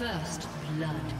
First blood.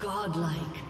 Godlike.